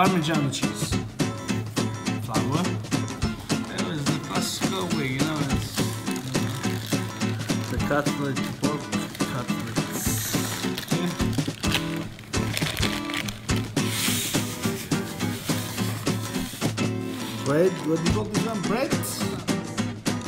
Parmigiano cheese. Flour. That was the classical way, you know. It's, The cutlet, pork cutlets. okay. Bread, what do you call this one? Bread?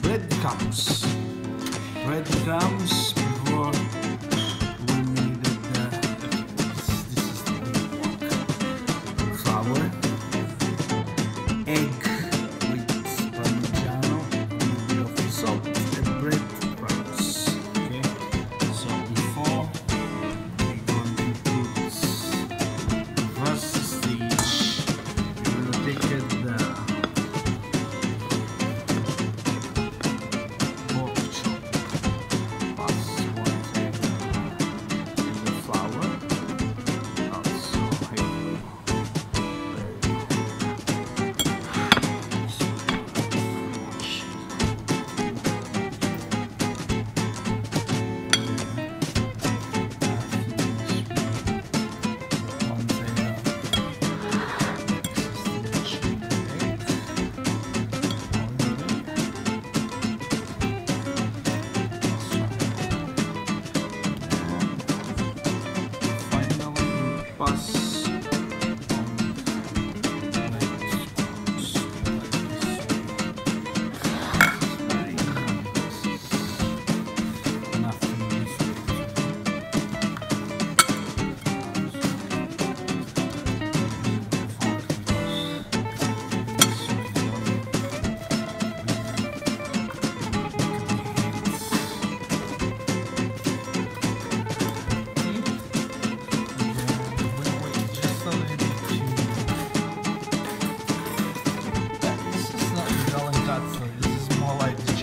Breadcrumbs. Breadcrumbs before big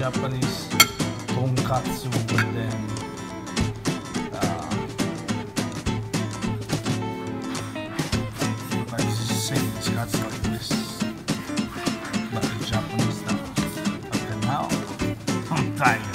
Japanese tonkatsu, but then uh, like same, cuts like this, but the Japanese style. Okay, now I'm tired,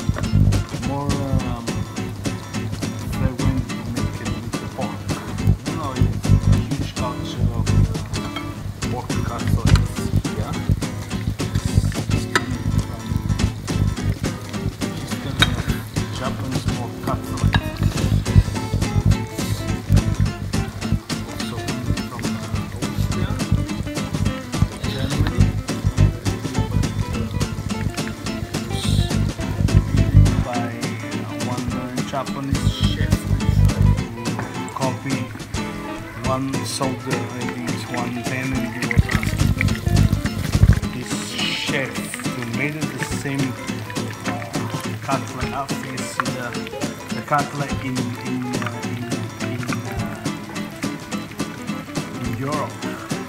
one sold the I think it's one ten and he was this chef who made it the same uh, cutlet after you see the, the cutlet in in uh, in, in uh, in Europe.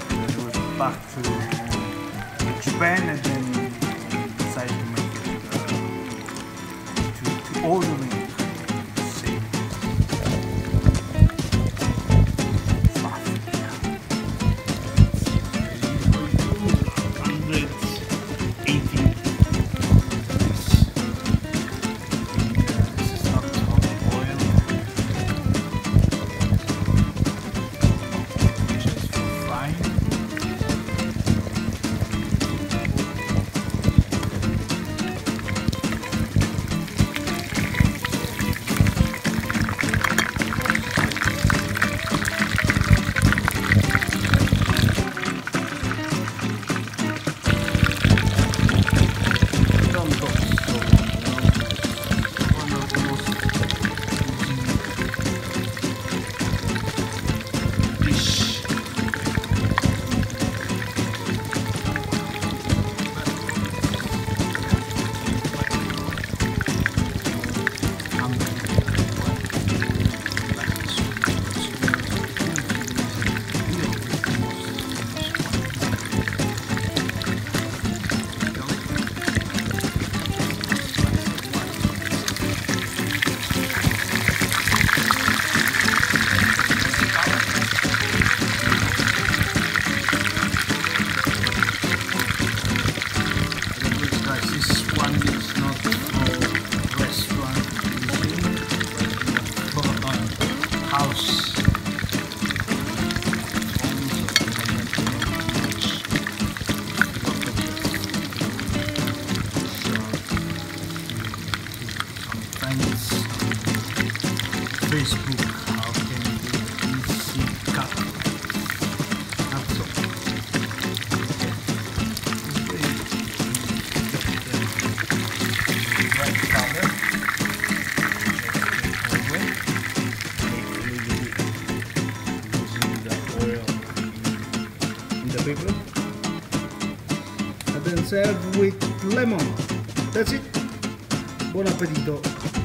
Then it was back to, to Japan and then decided to make it uh, to, to order people. And then serve with lemon. That's it. Buon appetito.